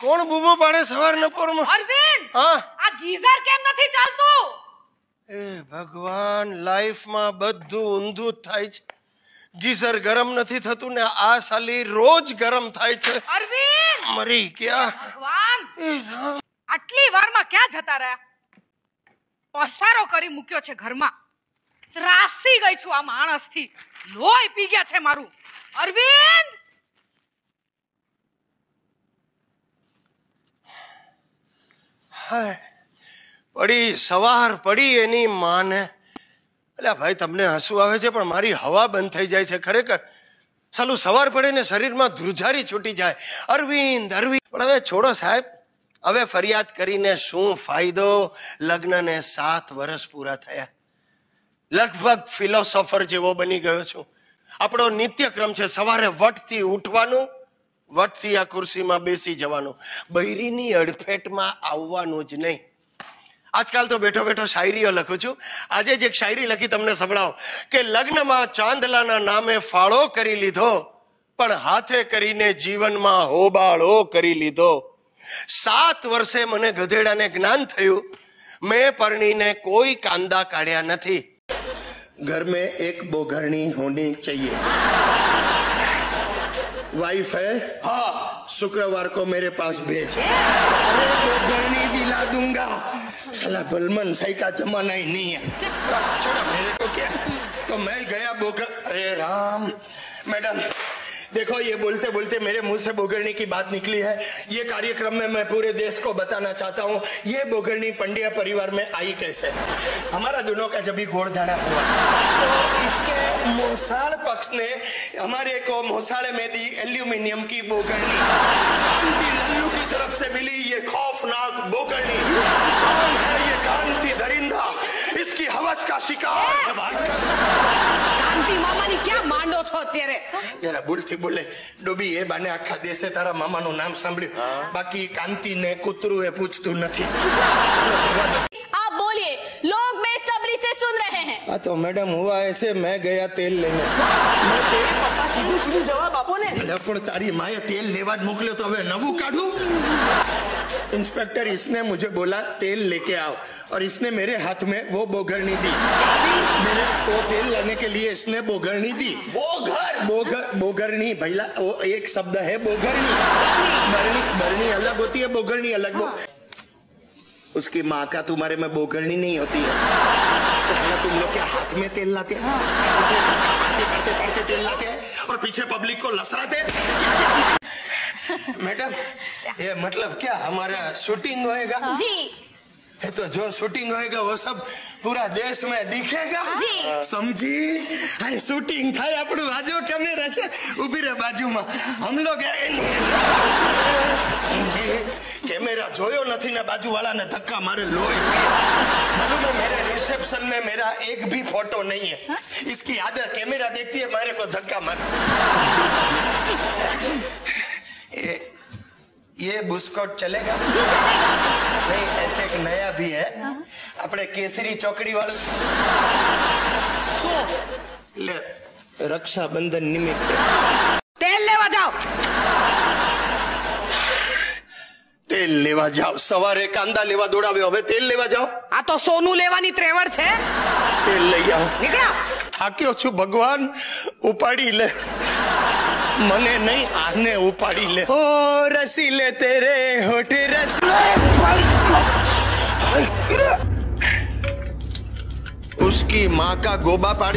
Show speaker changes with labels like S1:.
S1: બૂમો પાડે સવારના પોરમાં
S2: અરવિંદ!
S1: હા?
S2: આ ગીઝર કેમ નથી ચાલતું?
S1: એ ભગવાન લાઈફમાં બધું ઊંધું જ થાય છે. ગીઝર ગરમ નથી થતું ને આ સાલી રોજ ગરમ થાય છે.
S2: અરવિંદ!
S1: મરી ગયા.
S2: ભગવાન! આટલી વારમાં ક્યાં જતા રહ્યા? પસારો કરી મૂક્યો છે ઘરમાં. ત્રાસી ગઈ છું આ માણસથી. લોહી પી ગયા છે મારું. અરવિંદ!
S1: પડી, સવાર પડી એની માને. એટલે ભાઈ, તમને હસવું આવે છે, પણ મારી હવા બંધ થઈ જાય છે, ખરેખર. સાલું સવાર પડે ને શરીરમાં ધ્રુજારી છૂટી જાય. અરવિંદ અરવિંદ. પણ હવે છોડો સાહેબ, હવે ફરિયાદ કરીને શું ફાયદો? લગ્નને સાત વર્ષ પૂરા થયા. લગભગ ફિલોસોફર જેવો બની ગયો છું. આપણો નિત્યક્રમ છે, સવારે વટથી ઉઠવાનું વટથી આ ખુરશીમાં બેસી જવાનો. બૈરીની અડફેટમાં આવવાનું જ નહીં. આજકાલ તો બેઠો બેઠો શાયરીઓ લખું છું. આજે જ એક શાયરી લખી તમને સંભળાવો કે લગ્નમાં ચાંદલાના નામે ફાળો કરી લીધો, પણ હાથે કરીને જીવનમાં હોબાળો કરી લીધો. સાત વર્ષે મને ગધેડાને જ્ઞાન થયું. મેં પરણીને કોઈ કાંદા કાઢ્યા નથી. ઘર મેં એક બોઘરણી હોની ચાહીએ वाइफ है। हाँ। शुक्रवार को मेरे पास भेज। अरे बोघरनी दिला दूँगा। साला बलमन सही का जमाना ही नहीं है। छोड़ो मेरे को क्या? तो मैं गया बोघर अरे राम। मैडम देखो ये बोलते बोलते मेरे मुँह से बोगरनी की बात निकली है। ये कार्यक्रम में मैं पूरे देश को बताना चाहता हूँ। ये बोगरनी पंड्या परिवार में आई कैसे? हमारा दोनों का जब भी घोड़धाड़ा हुआ तो इसके मोसाल पक्ष ने हमारे को मोसाले में दी एल्यूमिनियम की बोगरनी कांति लल्लू की तरफ से मिली ये खौफनाक बोगरनी कौन है ये कांति दरिंदा इसकी हवस का शिकार
S2: કાંતિ મામાની ક્યાં માંડો છો અત્યારે
S1: જરા ભૂલથી બોલે ડોબી એ બાને આખા દેશે તારા મામાનું નામ સાંભળ્યું બાકી કાંતિ ને કૂતરું એ પૂછતું નથી
S3: हैं
S1: हाँ तो मैडम हुआ ऐसे मैं गया तेल लेने मैं तेल
S4: પપ્પા સીધું સીધું જવાબ આપો ને
S1: અલ્યા, પણ તારી માએ તેલ લેવા જ મોકલ્યો તો હવે નવું કાઢું इंस्पेक्टर इसने मुझे बोला तेल लेके आओ और इसने मेरे हाथ में वो बोगरनी दी मेरे वो तेल लेने के लिए इसने बोगरनी दी बोगर बोगर बोगरनी भैया वो एक शब्द है बोगरनी बरनी बरनी अलग होती है बोगरनी अलग वो उसकी माँ का तुम्हारे में बोगरनी नहीं होती है तो भैया तुम लोग क्या हाथ में तेल लाते हैं इसे पढ़ते पढ़ते पढ़ते तेल लाते हैं और पीछे पब्लिक को लसराते हैं क्या क्या मैडम ये मतलब क्या हमारा शूटिंग होएगा
S3: जी
S1: ये तो जो शूटिंग होएगा वो सब पूरा देश में दिखेगा
S3: जी।
S1: समझी हाय शूटिंग થાય આપણું બાજુ કેમેરા છે ઊભી રહે બાજુમાં હમ લોગ કેમેરા જોયો નથી ને બાજુ વાળાને ધક્કા મારે લોહી પીએ. मालूम है मेरे रिसेप्शन में मेरा एक भी फोटो नहीं है इसकी आदत कैमरा देखती है मेरे को धक्का मार ये ये बुस्कोट चलेगा
S3: जी चलेगा
S1: नहीं ऐसे एक नया भी है अपने केसरी चौकड़ी वाले
S2: શું
S1: ले रक्षाबंधन निमित्त
S2: તેલ લેવા જાઓ
S1: તેલ લેવા જાઓ સવારે કાંદા લેવા દોડાવ્યો હવે તેલ લેવા જાઓ
S2: આ તો સોનું લેવાની ત્રેવડ છે
S1: તેલ લઈ આવો
S2: નીકળો
S1: થાક્યો છું ભગવાન ઉપાડી લે મને નહીં આને ઉપાડી લે ઓ રસી લે તેરે હોઠ રસ उसकी माँ का गोबा पाड़ी